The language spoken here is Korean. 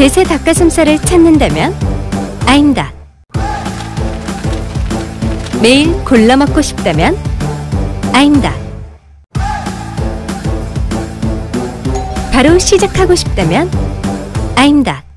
대세 닭가슴살을 찾는다면? 아임닷 매일 골라 먹고 싶다면? 아임닷 바로 시작하고 싶다면? 아임닷